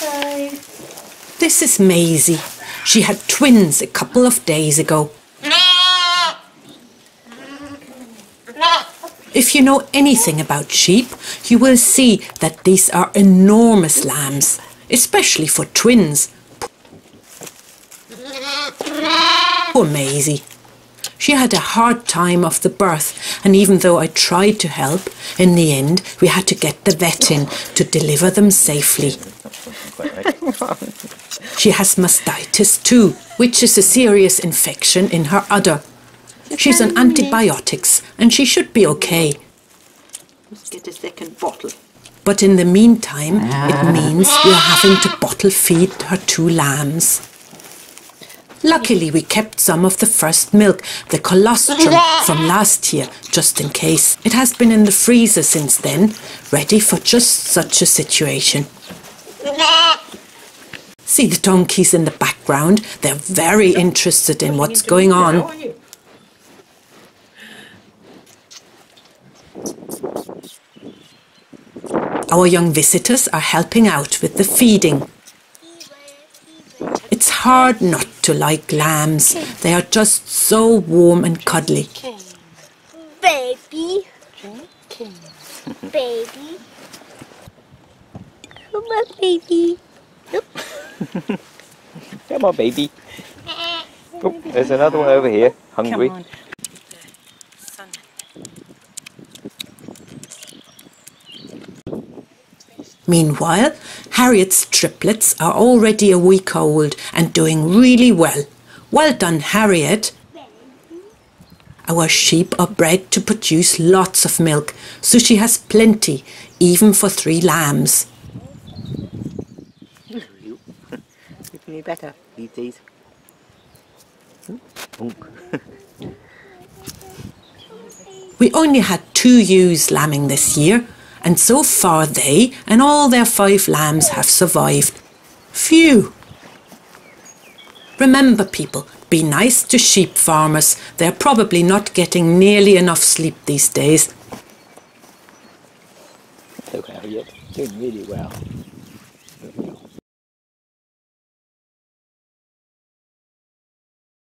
This is Maisy. She had twins a couple of days ago. If you know anything about sheep, you will see that these are enormous lambs, especially for twins. Poor Maisy. She had a hard time of the birth, and even though I tried to help, in the end we had to get the vet in to deliver them safely. She has mastitis too, which is a serious infection in her udder. She's on antibiotics and she should be okay. Let's get a second bottle. But in the meantime, it ah. means we are having to bottle feed her two lambs. Luckily, we kept some of the first milk, the colostrum, from last year, just in case. It has been in the freezer since then, ready for just such a situation. See the donkeys in the background? They're very interested in what's going on. Our young visitors are helping out with the feeding. It's hard not to like lambs. They are just so warm and cuddly. Baby. baby. Come on, baby. Come on, baby. Oh, there's another one over here, hungry. Meanwhile, Harriet's triplets are already a week old and doing really well. Well done, Harriet. Our sheep are bred to produce lots of milk, so she has plenty, even for three lambs. You better eat these. We only had two ewes lambing this year, and so far they and all their five lambs have survived. Phew! Remember, people, be nice to sheep farmers. They're probably not getting nearly enough sleep these days. Look, Harriet, doing really well.